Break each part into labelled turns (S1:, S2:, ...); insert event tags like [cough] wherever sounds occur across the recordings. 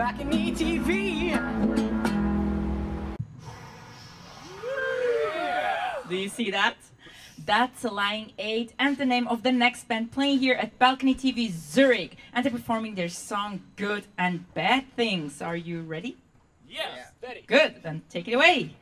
S1: Balcony TV.
S2: Do you see that? That's a Lying Eight and the name of the next band playing here at Balcony TV Zurich and they're performing their song Good and Bad Things. Are you ready?
S1: Yes, steady.
S2: Good, then take it away.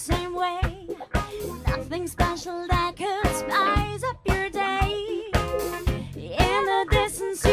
S3: Same way. Nothing special that could spice up your day. In the distance,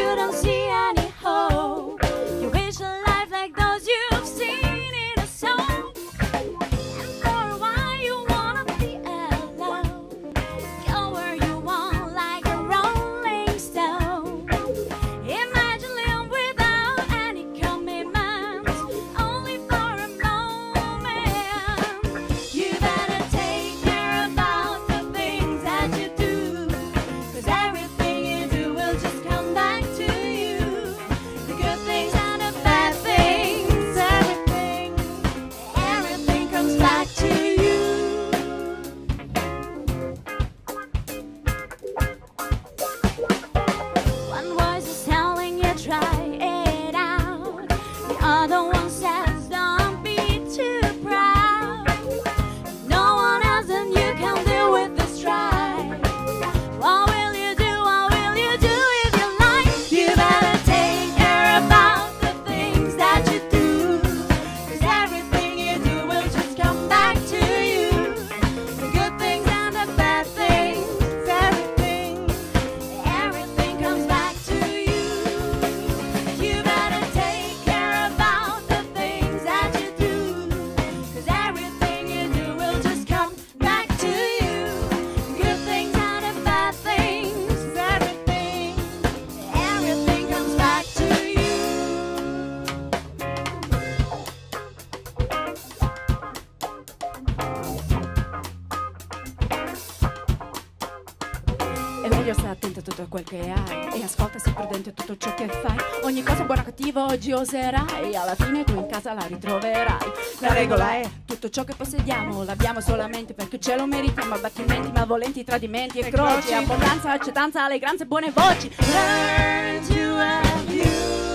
S4: È meglio stare attento a tutto quel che hai e ascolta sempre dentro tutto ciò che fai. Ogni cosa buona o cattiva oggi oserai, alla fine tu in casa la ritroverai. La regola è tutto ciò che possediamo l'abbiamo solamente perché ce lo meritiamo. Abbattimenti, malvolenti, tradimenti e croci, abbondanza, accetanza, allegranza e buone voci. Learn to have you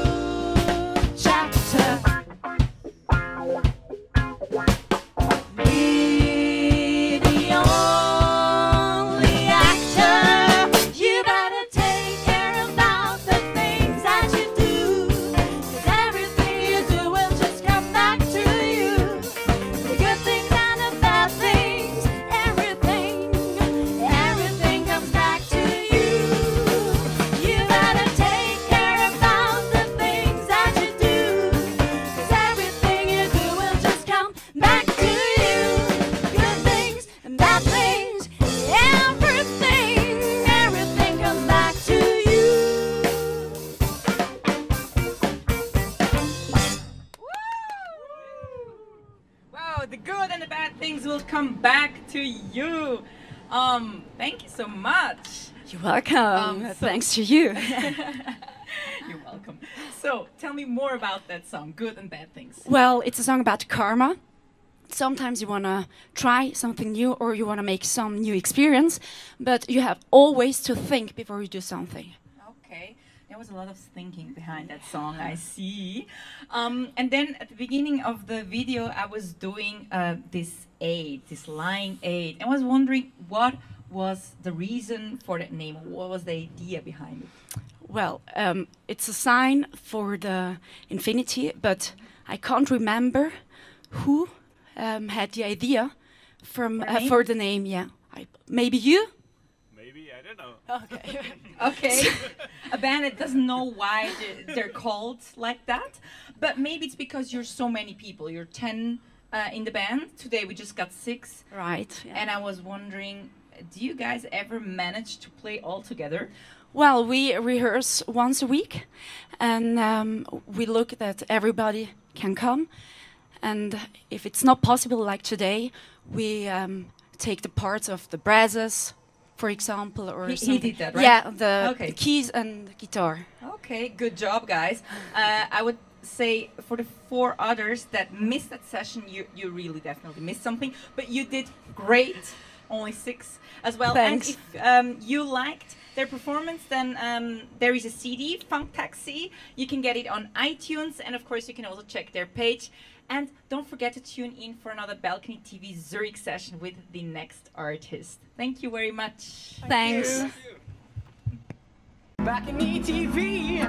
S4: the
S3: good and the bad things will come back to you.
S2: Um, thank you so much.
S4: You're welcome.
S2: Um, so-
S4: Thanks to you. [laughs]
S2: You're welcome. So, tell me more about that song, Good and Bad Things.
S4: Well, it's a song about karma. Sometimes you want to try something new or you want to make some new experience, but you have always to think before you do something.
S2: There was a lot of thinking behind that song, I see. Um, and then at the beginning of the video, I was doing uh, this aid, this lying aid, and I was wondering what was the reason for that name? What was the idea behind it?
S4: Well, um, it's a sign for the infinity, but I can't remember who um, had the idea from
S2: For
S4: uh, for the name. Yeah, I, maybe you.
S5: Maybe, I don't know. [laughs]
S4: Okay. [laughs]
S2: Okay, a band that doesn't know why they- they're called like that, but maybe it's because you're so many people. You're ten uh, in the band. Today we just got six,
S4: right. yeah.
S2: and I was wondering, do you guys ever manage to play all together?
S4: Well, we rehearse once a week, and um, we look that everybody can come. And if it's not possible, like today, we um, take the parts of the brasses, for example, or
S2: He- he did that, right?
S4: Yeah, the,
S2: Okay.
S4: the keys and the guitar.
S2: Okay, good job, guys. Uh, I would say for the four others that missed that session, you, you really definitely missed something, but you did great. Only six as well.
S4: Thanks.
S2: And if um, you liked their performance, then um, there is a CD, Funk Taxi. You can get it on iTunes, and of course, you can also check their page. And don't forget to tune in for another Balcony TV Zurich session with the next artist. Thank you very much.
S4: Thanks.
S1: Back in E ETV.